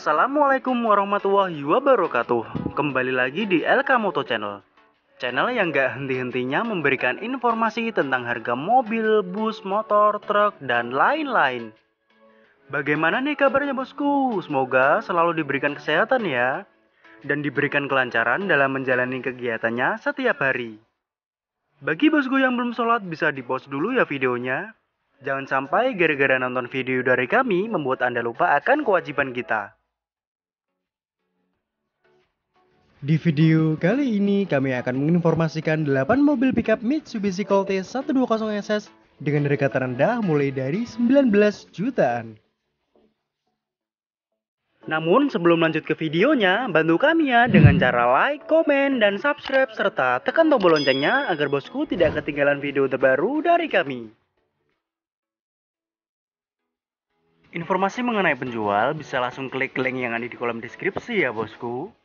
Assalamualaikum warahmatullahi wabarakatuh. Kembali lagi di LK Moto Channel. Channel yang gak henti-hentinya memberikan informasi tentang harga mobil, bus, motor, truk, dan lain-lain. Bagaimana nih kabarnya bosku? Semoga selalu diberikan kesehatan ya Dan diberikan kelancaran dalam menjalani kegiatannya setiap hari. Bagi bosku yang belum sholat bisa di post dulu ya videonya. Jangan sampai gara-gara nonton video dari kami membuat Anda lupa akan kewajiban kita. Di video kali ini kami akan menginformasikan 8 mobil pickup Mitsubishi Colt 120SS dengan harga terendah mulai dari 19 jutaan. Namun sebelum lanjut ke videonya, bantu kami ya dengan cara like, komen, dan subscribe serta tekan tombol loncengnya agar bosku tidak ketinggalan video terbaru dari kami. Informasi mengenai penjual bisa langsung klik link yang ada di kolom deskripsi ya bosku.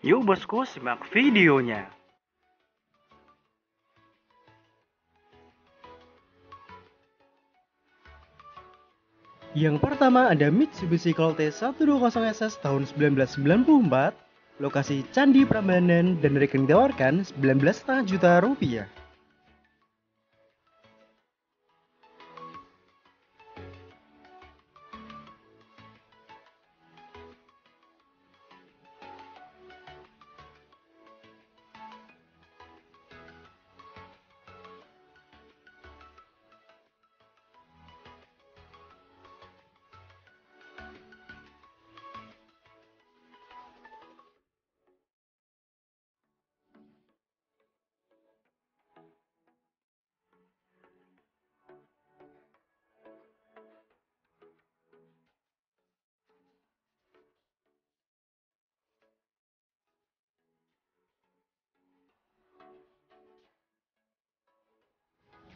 Yuk bosku simak videonya. Yang pertama ada Mitsubishi Colt 120SS tahun 1994, lokasi Candi Prambanan dan rekening ditawarkan 19,5 juta rupiah.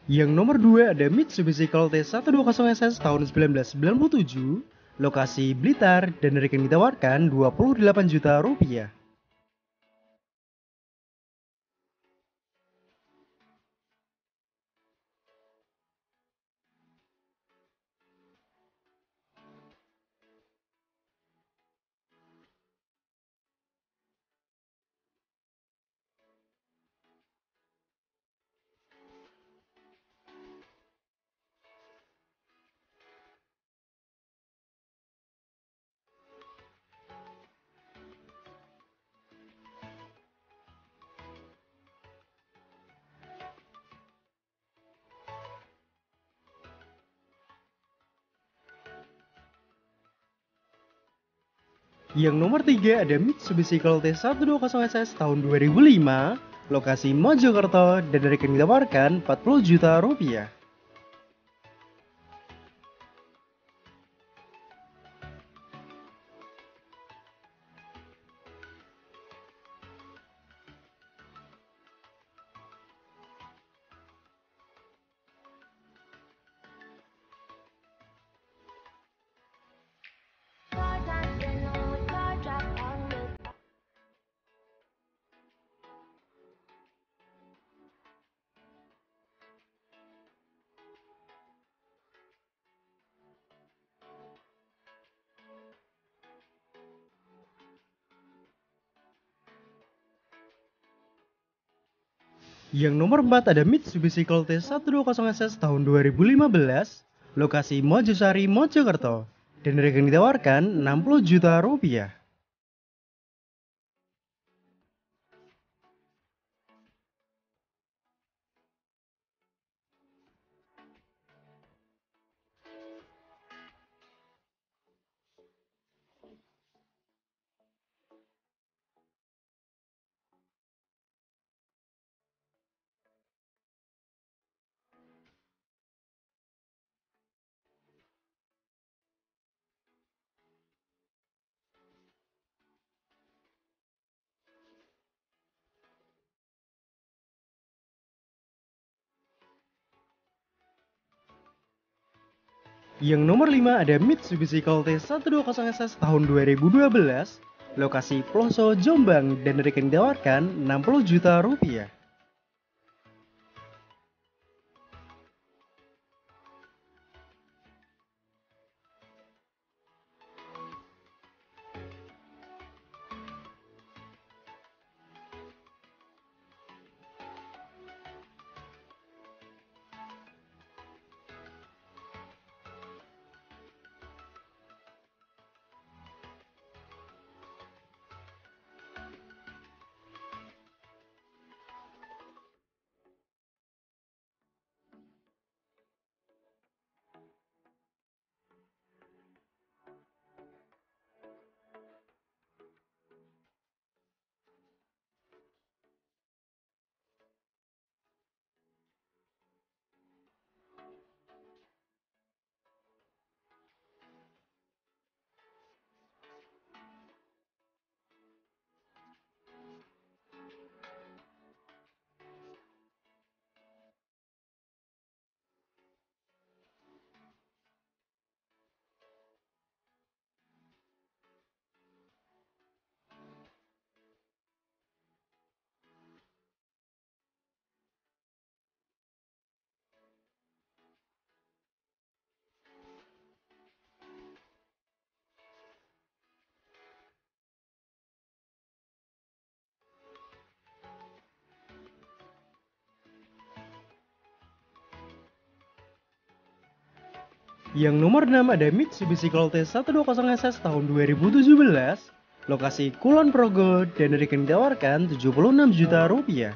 Yang nomor 2 ada Mitsubishi Colt 120SS tahun 1997, lokasi Blitar dan rekening ditawarkan 28 juta rupiah. Yang nomor 3 ada Mitsubishi Colt 120SS tahun 2005, lokasi Mojokerto dan rekening ditawarkan 40 juta rupiah. Yang nomor 4 ada Mitsubishi Colt 120SS tahun 2015, lokasi Mojosari, Mojokerto, dan rekening ditawarkan 60 juta rupiah. Yang nomor 5 ada Mitsubishi Colt 120SS tahun 2012, lokasi Ploso Jombang dan rekening ditawarkan 60 juta rupiah. Yang nomor 6 ada Mitsubishi Colt 120SS tahun 2017. Lokasi Kulon Progo dan ditawarkan 76 juta rupiah.